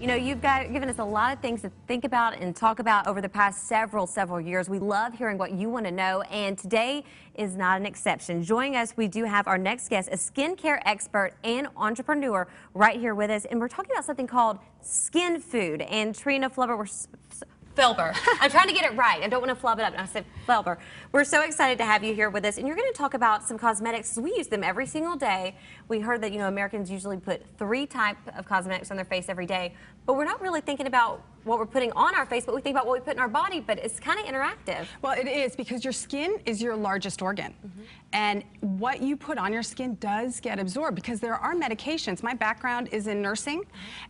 You know, you've got given us a lot of things to think about and talk about over the past several, several years. We love hearing what you want to know, and today is not an exception. Joining us, we do have our next guest, a skincare expert and entrepreneur, right here with us, and we're talking about something called skin food. And Trina Flubber, we're Felber. I'm trying to get it right. I don't want to flub it up. And I said Felber. We're so excited to have you here with us, and you're going to talk about some cosmetics. We use them every single day. We heard that you know Americans usually put three type of cosmetics on their face every day, but we're not really thinking about what we're putting on our face, but we think about what we put in our body, but it's kind of interactive. Well, it is because your skin is your largest organ. Mm -hmm. And what you put on your skin does get absorbed because there are medications. My background is in nursing,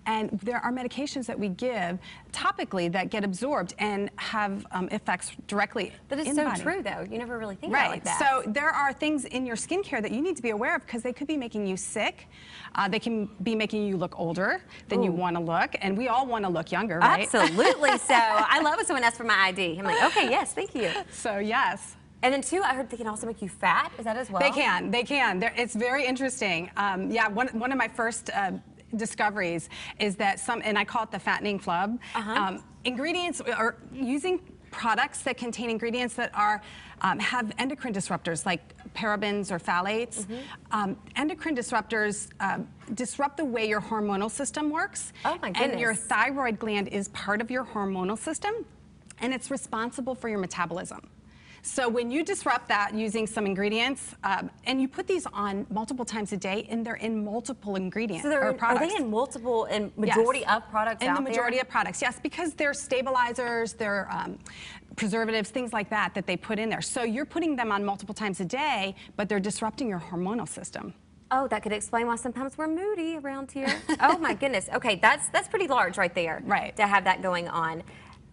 and there are medications that we give topically that get absorbed and have um, effects directly That is so true, though. You never really think right. about it like that. So there are things in your skincare that you need to be aware of because they could be making you sick. Uh, they can be making you look older than Ooh. you want to look, and we all want to look younger, right? Absolutely so. I love when someone asks for my ID. I'm like, okay, yes, thank you. So yes. And then two, I heard they can also make you fat. Is that as well? They can. They can. They're, it's very interesting. Um, yeah, one, one of my first uh, discoveries is that some, and I call it the fattening flub. Uh -huh. um, ingredients are using products that contain ingredients that are um, have endocrine disruptors like parabens or phthalates. Mm -hmm. um, endocrine disruptors um, disrupt the way your hormonal system works. Oh my goodness. And your thyroid gland is part of your hormonal system, and it's responsible for your metabolism. So when you disrupt that using some ingredients, um, and you put these on multiple times a day, and they're in multiple ingredients so or products. Are they in multiple, in majority yes. of products In the majority there? of products, yes, because they're stabilizers, they're um, preservatives, things like that that they put in there. So you're putting them on multiple times a day, but they're disrupting your hormonal system. Oh, that could explain why sometimes we're moody around here. oh my goodness. Okay, that's that's pretty large right there. Right. To have that going on.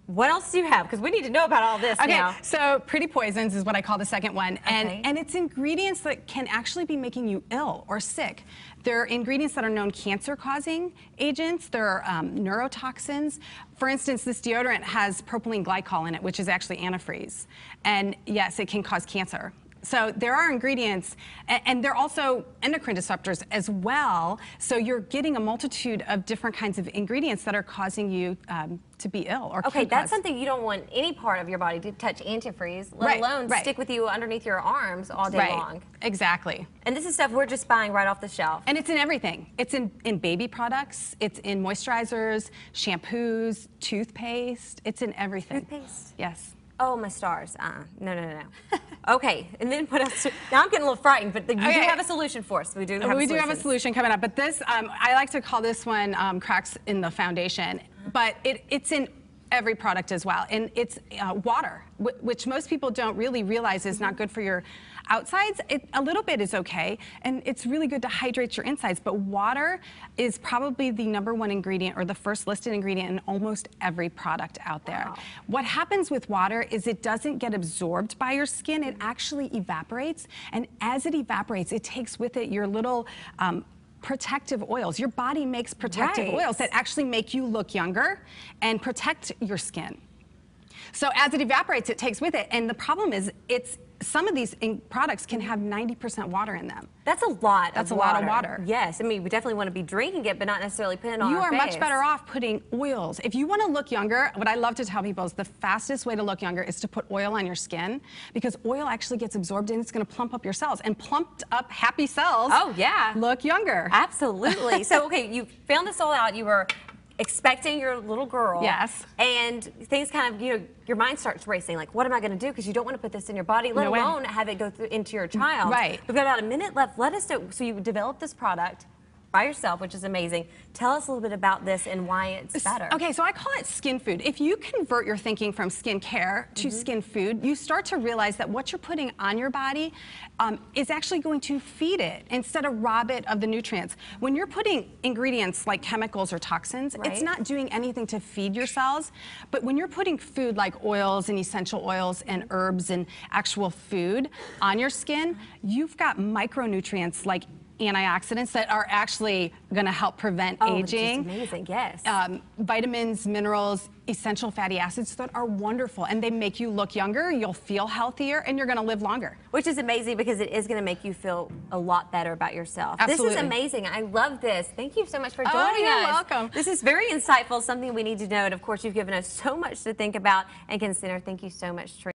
What else do you have? Because we need to know about all this okay, now. so pretty poisons is what I call the second one. And, okay. and it's ingredients that can actually be making you ill or sick. They're ingredients that are known cancer-causing agents. They're um, neurotoxins. For instance, this deodorant has propylene glycol in it, which is actually antifreeze. And yes, it can cause cancer. So there are ingredients, and they're also endocrine disruptors as well. So you're getting a multitude of different kinds of ingredients that are causing you um, to be ill or Okay, that's something you don't want any part of your body to touch antifreeze, let right, alone right. stick with you underneath your arms all day right. long. Exactly. And this is stuff we're just buying right off the shelf. And it's in everything. It's in, in baby products, it's in moisturizers, shampoos, toothpaste, it's in everything. Toothpaste? Yes. Oh, my stars. Uh, no, no, no, no. okay, and then what else? Now I'm getting a little frightened, but you okay. do have a solution for us. We do have We do have a solution coming up, but this, um, I like to call this one um, cracks in the foundation, but it, it's in every product as well. And it's uh, water, which most people don't really realize is not good for your outsides. It, a little bit is okay, and it's really good to hydrate your insides, but water is probably the number one ingredient or the first listed ingredient in almost every product out there. Wow. What happens with water is it doesn't get absorbed by your skin, it actually evaporates, and as it evaporates, it takes with it your little um, protective oils. Your body makes protective right. oils that actually make you look younger and protect your skin. So as it evaporates, it takes with it. And the problem is it's some of these products can have 90% water in them. That's a lot That's a water. lot of water. Yes, I mean, we definitely want to be drinking it, but not necessarily putting it on You are face. much better off putting oils. If you want to look younger, what I love to tell people is the fastest way to look younger is to put oil on your skin because oil actually gets absorbed and it's going to plump up your cells. And plumped up happy cells oh, yeah. look younger. Absolutely. so, okay, you found this all out. You were expecting your little girl. Yes. And things kind of, you know, your mind starts racing. Like, what am I going to do? Because you don't want to put this in your body, let no alone way. have it go through into your child. Right. We've got about a minute left. Let us know. So you developed this product by yourself, which is amazing. Tell us a little bit about this and why it's better. Okay, so I call it skin food. If you convert your thinking from skin care to mm -hmm. skin food, you start to realize that what you're putting on your body um, is actually going to feed it instead of rob it of the nutrients. When you're putting ingredients like chemicals or toxins, right. it's not doing anything to feed your cells. But when you're putting food like oils and essential oils and herbs and actual food on your skin, you've got micronutrients like antioxidants that are actually going to help prevent Oh, aging. amazing, yes. Um, vitamins, minerals, essential fatty acids that are wonderful and they make you look younger, you'll feel healthier, and you're going to live longer. Which is amazing because it is going to make you feel a lot better about yourself. Absolutely. This is amazing. I love this. Thank you so much for joining Oh, joining you're us. welcome. This is very insightful, something we need to know. And of course, you've given us so much to think about and consider. Thank you so much, Trina.